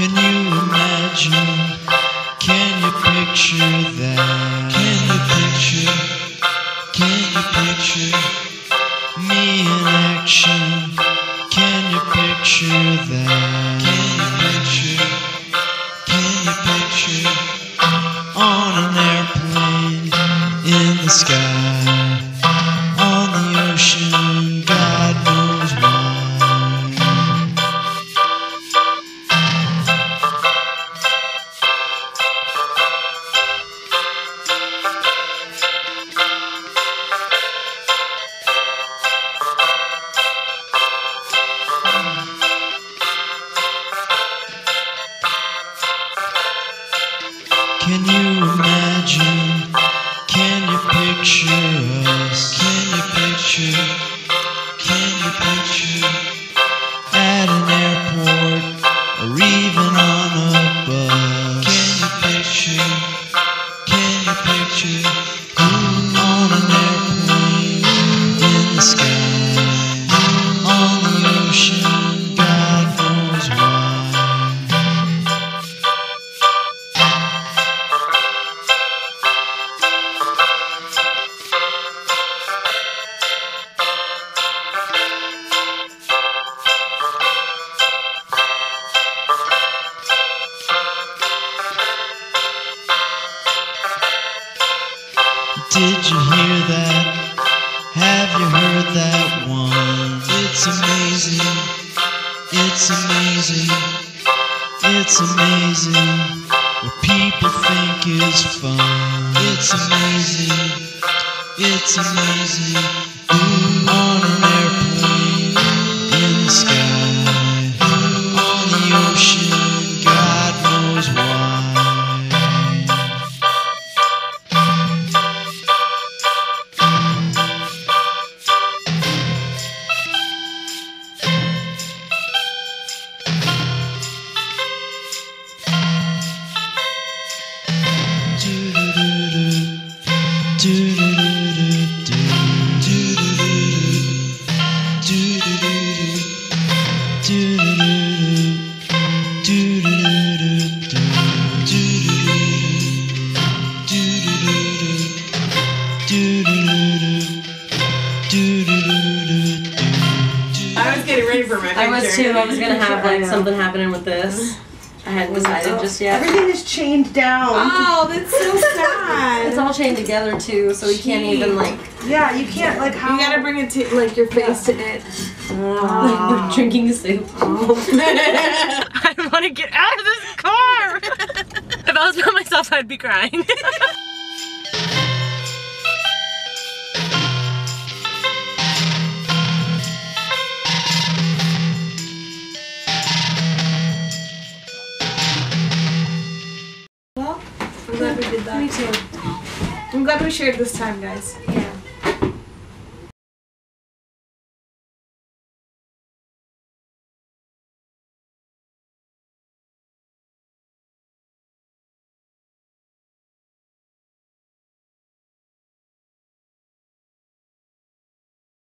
Can you imagine? Can you picture that? Can you picture? Can you picture me in action? Can you picture that? Can you imagine? Can you picture us? Can you picture? Did you hear that? Have you heard that one? It's amazing. It's amazing. It's amazing. What people think is fun. It's amazing. It's amazing. On I was ready for my picture. I was too. I was gonna have like something happening with this. I hadn't decided just yet. Everything is chained down. Oh, that's so sad. It's all chained together too, so we can't even like Yeah, you can't like how. You gotta bring it to like your face to it. like we're drinking soup. I want to get out of this car. if I was by myself, I'd be crying. I'm glad we did that. Me too. I'm glad we shared this time, guys.